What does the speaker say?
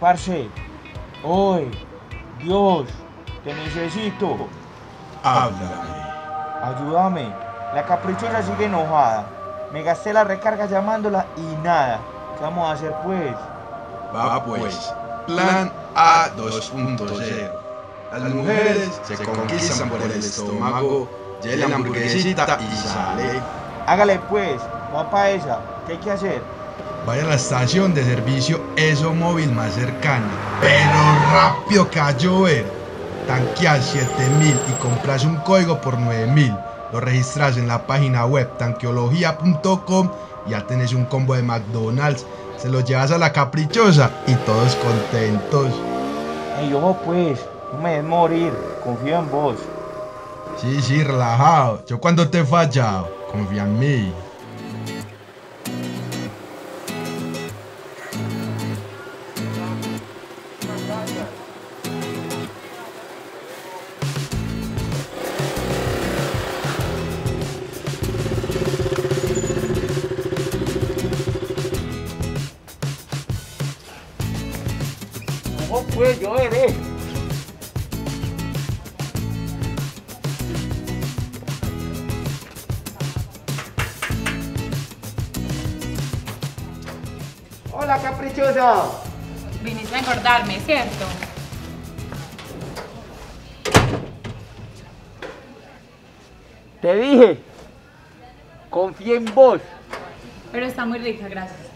Parce, hoy, Dios, te necesito. Háblame. Ayúdame. La caprichosa sigue enojada. Me gasté la recarga llamándola y nada. ¿Qué vamos a hacer pues? Va pues. Plan A 2.0. Las mujeres se conquistan por el estómago, llenan la hamburguesita y sale. Hágale pues, va pa' esa. ¿Qué hay que hacer? Vaya a la estación de servicio ESO móvil más cercana. Pero rápido que a llover. Tanqueas 7000 y compras un código por 9000. Lo registras en la página web tanqueología.com y ya tenés un combo de McDonald's. Se lo llevas a la caprichosa y todos contentos. Ey, ojo pues, no me des morir. Confío en vos. Sí, sí, relajado. Yo cuando te he fallado, confía en mí. Pues, yo veré. Hola, caprichosa. Viniste a engordarme, ¿cierto? Te dije, confía en vos. Pero está muy rica, gracias.